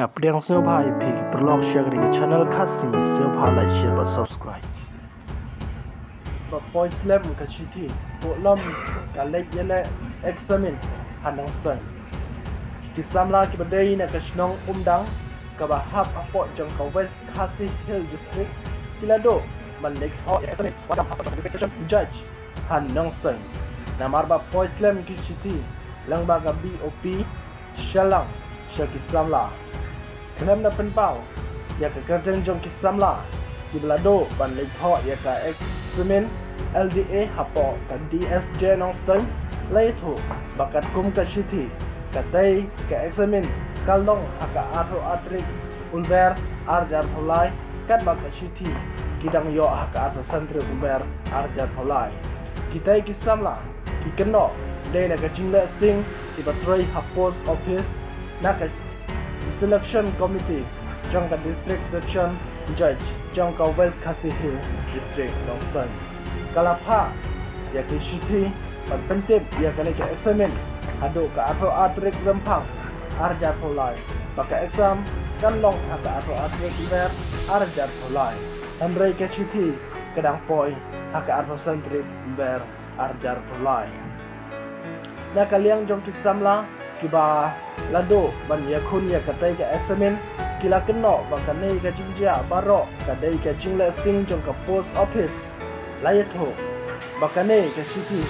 งับเรียงเสื้อผ้าพีกปลอกเชียร์กันช anel คัสซีเสื้อผ้าไลค์แชร์บัด subscribe บัดพอยส์เล่มกับชิตี้โปลอมกันเล็กเยเล่เอ็กซ์มินฮันดังสไตล์กิสามลากิบดายนะกับชนงอุ้มดังกับฮับอพอจังกับเวสคัสซีฮิลดิสทริกกิลาโดมันเล็กทอเอ็กซ์มินวันดับฮับกับเวสจันจัดฮันดังสไตน์นามารบัดพอยส์เล่มกับชิตี้ลังบากับบีโอพีเชลังเชกิสามลา Kenam na penpau Ya ke kerjang jong kisamla Di belado ban lek ho ya ka eksemen LDA hapo ka DSJ nong stone Lai tu bakat kum ka shiti Katai ka eksemen kalong haka atro atrik Ulber arjar holai Kat baka shiti Kidang yo haka atro santri ulber arjar holai. Kitai kisamla Kikeno Dai na ka jingla sting Iba troy hapos office Naka selection committee Jangka district section judge Jangka West Khasi Hill district Longston Kalapa ya ke shiti pan pentip ya ke examen adu ka atro atrik rempang arja polai baka exam kan long ka atro atrik ber arja polai andrei ke shiti kadang poi haka atro sentri ber arjar polai กีบาลาโดบันยาคุณยากระเตกับเอ็กซ์เมนกีฬากันเนาะบางกันในกับจิงจ่าบารอกระเดยกับจิงเลสติงจงกับโพสออฟฟิศไลายโถบางกันในกับชิคี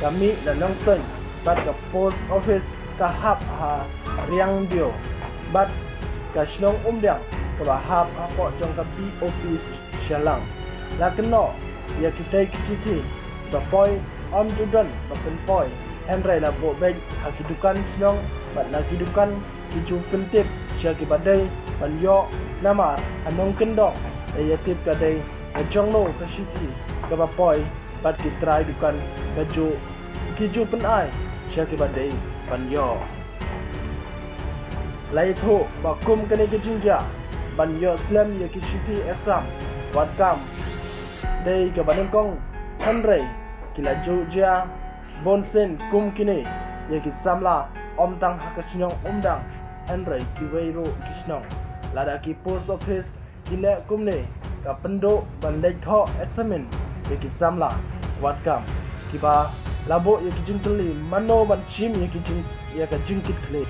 กับมิและน้องเติ้ลบัดกับโพสออฟฟิศกับฮับหาเรียงเดียวบัดกับชนงอุ้มเดียงกับฮับหาเปอะจงกับบีออฟฟิศเชลังแลากันเนอะยากระเตกับชิคีสปอยออนจุดันบังกันปอย Henry lah buat baik hak hidukan senong bat lah hidukan hijau pentip syaki badai ban yok nama anong kendok e yatip kadai ajong lo kasiti kabapoy bat kitrai dukan baju kiju penai syaki badai ban yok lai tho ba kum kane kijinja ban yok slam yakishiti exam wat kam đây các bạn đang con thân rầy kỳ là bonsen kum kine ye ki samla om tang hakasnyong umdang enrai ki weiro kisnong lada ki post office kine kumne ka pendo ban lek tho examen ye samla wat kam ki ba labo ye ki mano ban chim ye ki jing ye ka jing kit kle